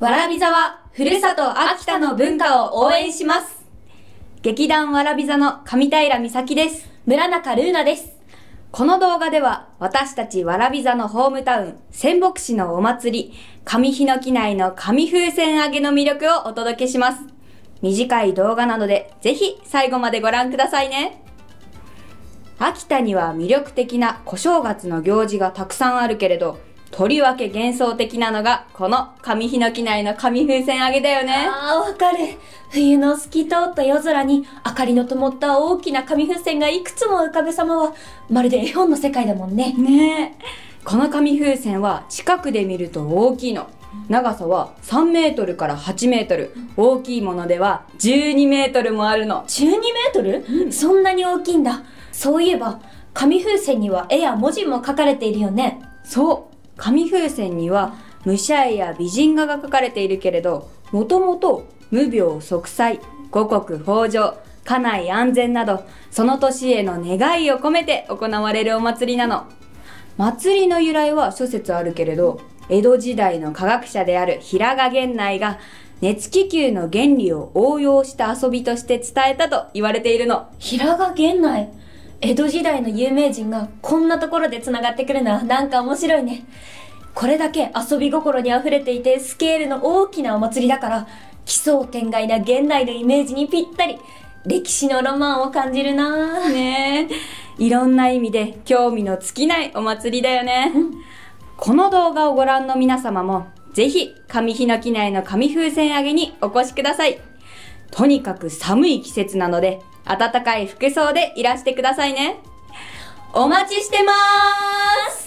わらび座は、ふるさと秋田の文化を応援します。劇団わらび座の上平美咲です。村中ルーナです。この動画では、私たちわらび座のホームタウン、仙北市のお祭り、上日の木内の上風船揚げの魅力をお届けします。短い動画なので、ぜひ最後までご覧くださいね。秋田には魅力的な小正月の行事がたくさんあるけれど、とりわけ幻想的なのが、この上日の木内の上風船揚げだよね。ああ、わかる。冬の透き通った夜空に明かりの灯った大きな紙風船がいくつも浮かぶ様は、まるで絵本の世界だもんね。ねえ。この紙風船は近くで見ると大きいの。長さは3メートルから8メートル。大きいものでは12メートルもあるの。12メートル、そんなに大きいんだ。そういえば、紙風船には絵や文字も書かれているよね。そう。紙風船には武者絵や美人画が書かれているけれど、もともと無病息災、五穀豊穣、家内安全など、その年への願いを込めて行われるお祭りなの。祭りの由来は諸説あるけれど、江戸時代の科学者である平賀源内が熱気球の原理を応用した遊びとして伝えたと言われているの。平賀源内？江戸時代の有名人がこんなところで繋がってくるのはなんか面白いね。これだけ遊び心に溢れていてスケールの大きなお祭りだから、奇想天外な現代のイメージにぴったり、歴史のロマンを感じるなぁ。ねえ。いろんな意味で興味の尽きないお祭りだよね。この動画をご覧の皆様も、ぜひ、上日の木内の紙風船揚げにお越しください。とにかく寒い季節なので、暖かい服装でいらしてくださいね。お待ちしてまーす